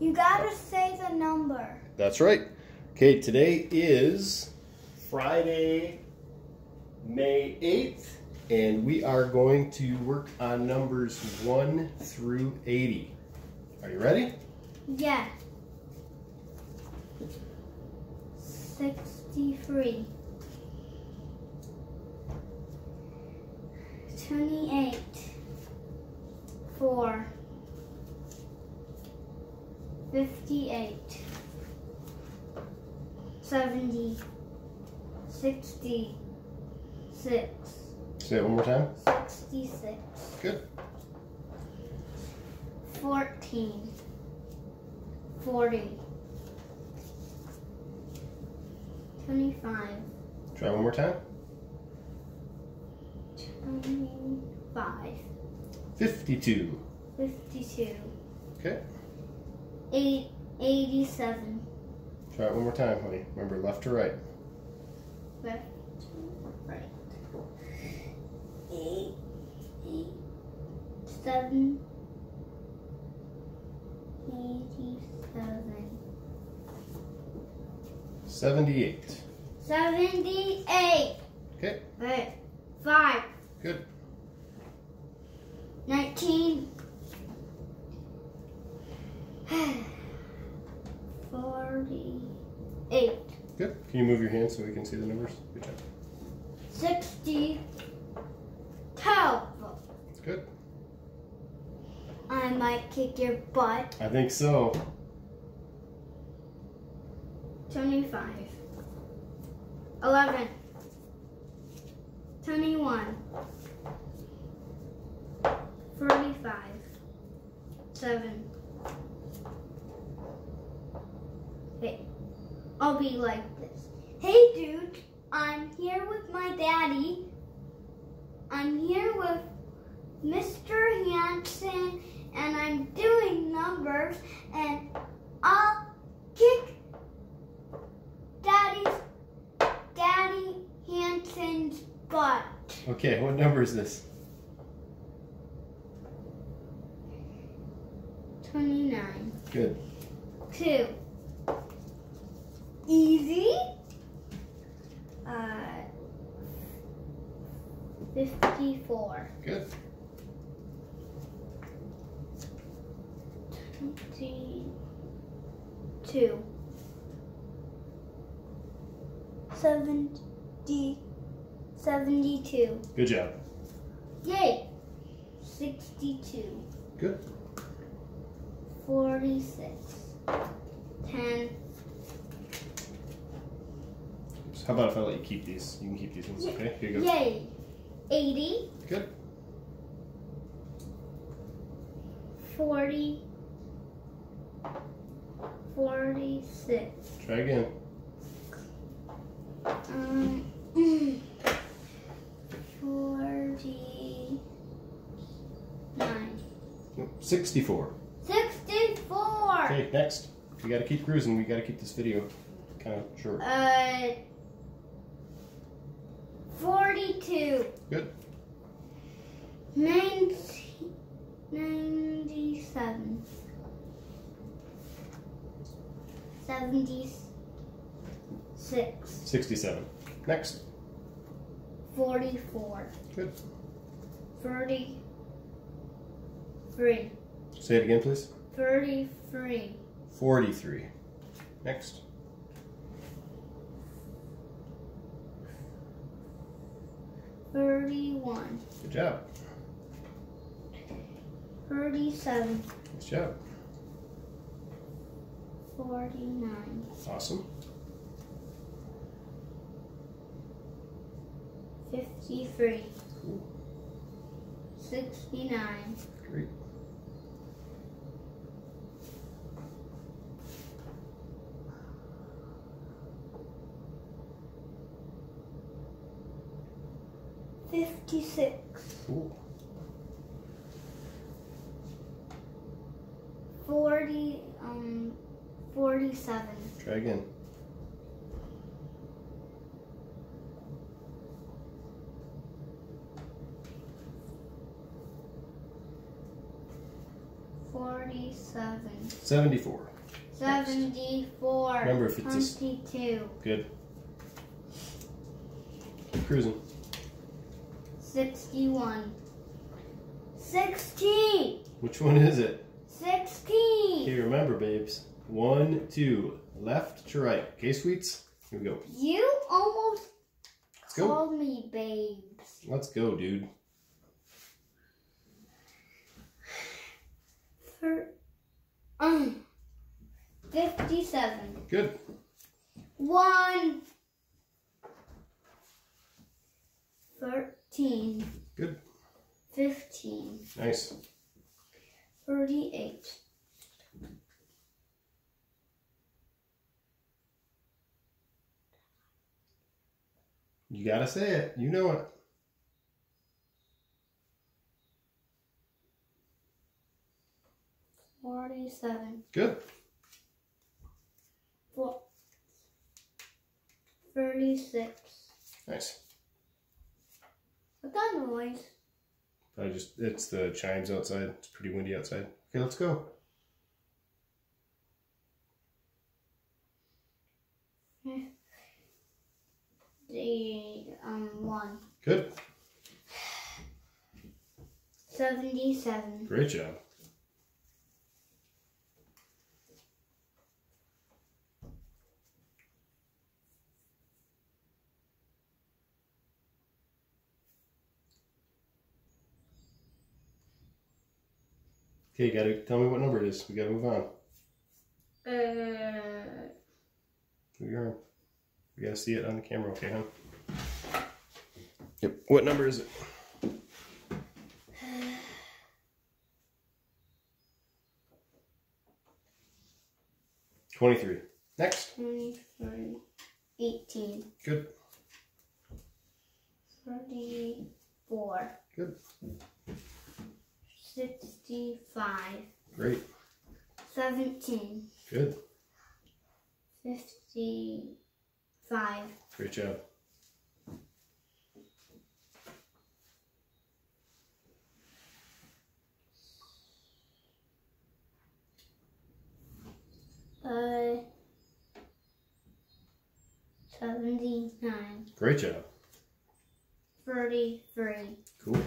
You gotta say the number. That's right. Okay, today is Friday, May 8th, and we are going to work on numbers 1 through 80. Are you ready? Yeah. 63. 28. 4. 58. 70. 66. Say it one more time. 66. Good. 14. 40. 25. Try one more time. 25. 52. 52. Okay. Eight, 87. Try it one more time, honey. Remember, left to right. Left, right. Eight, eight, seven, eighty-seven. 78. Seventy-eight. Okay. Right. Five. Good. Nineteen. Forty-eight. Good. Can you move your hand so we can see the numbers? Good job. Sixty. Twelve. Good. I might kick your butt. I think so. 25 11 21 45 7 Hey, I'll be like this. Hey dude, I'm here with my daddy. I'm here with Mr. Hanson and I'm doing numbers and I'll kick Daddy's Daddy Hanson's butt. Okay, what number is this? 29. Good. 2. Easy. Uh, 54. Good. 22. 70. 72. Good job. Yay! 62. Good. 46. 10. So how about if I let you keep these? You can keep these ones, okay? Here you go. Yay! 80. Good. 40. 46. Try again. Um, 49. Nope, 64. 64. Okay, next. We gotta keep cruising. We gotta keep this video kind of short. Uh, 42. Good. 90, 97. 76. 67. Next. 44. Good. 33. Say it again, please. 33. 43. Next. Thirty-one, Good job. thirty-seven, Good job. forty-nine, Awesome. fifty-three, Cool. sixty-nine, Great. Fifty-six, Cool. forty, um, forty-seven, Try again. forty-seven. seven, 74. seventy-four, Remember, if it's twenty-two, Good. Keep cruising. Sixty-one, sixty, Which one is it? sixty. Okay, remember, babes. One, two, left to right. Okay, sweets? Here we go. You almost Let's go. called me babes. Let's go, dude. For, um, fifty-seven. Good. One. Thirteen. Good. Fifteen. Nice. Thirty-eight. You gotta say it. You know it. Forty-seven. Good. Four. Thirty-six. Nice. What that noise? I just, it's the chimes outside. It's pretty windy outside. Okay, let's go. The um one. Good. Seventy-seven. Great job. Okay, you gotta tell me what number it is. We gotta move on. Uh, Move your arm. We gotta see it on the camera, okay, huh? Yep. What number is it? Twenty-three. Next. 23, 18, Good. 34, Good. 65, Great. 17, Good. 55, Great job. uh, 79, Great job. 33, Cool.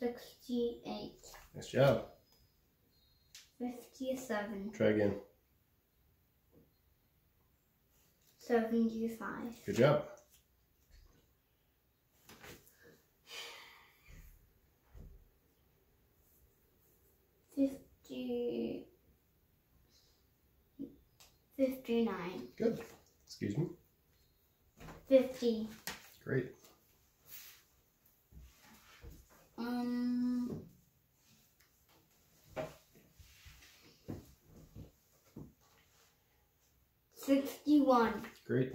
68, Nice job. 57, Try again. 75, Good job. fifty, fifty-nine, Good. Excuse me. fifty, Great. um, 61. Great.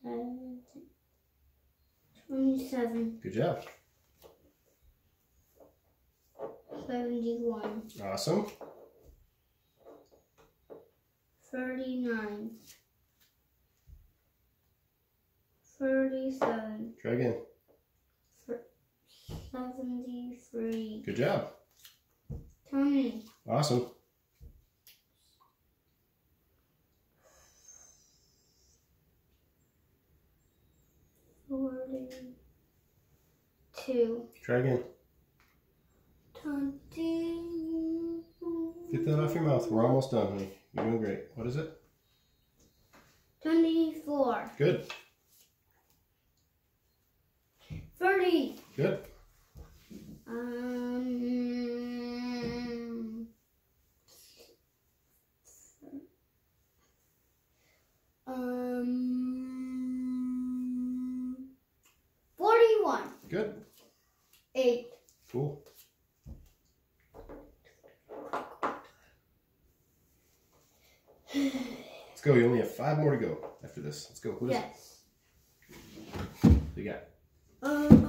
Seven, 27. Good job. 71. Awesome. 39. Try again. seventy-three, Good job. Tony, Awesome. forty-two, Try again. twenty. Get that off your mouth. We're almost done, honey. You're doing great. What is it? Twenty-four, Good. Thirty. Good. Um. Um. Forty-one, Good. eight, Cool. Let's go. You only have five more to go after this. Let's go. What yes. it? What you got? Come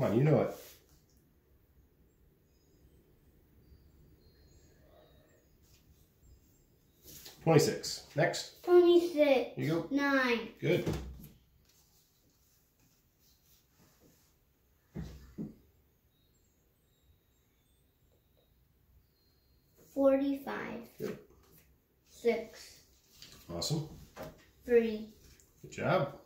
on, you know it. Twenty-six. Next. Twenty-six. You go. Nine. Good. Forty-five. Good. Six. Awesome. Three. Good job.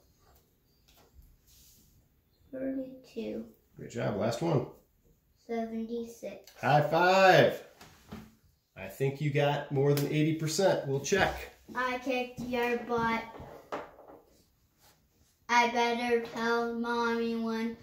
Thirty-two. Great job. Last one. Seventy-six. High five. I think you got more than 80%. We'll check. I kicked your butt. I better tell mommy when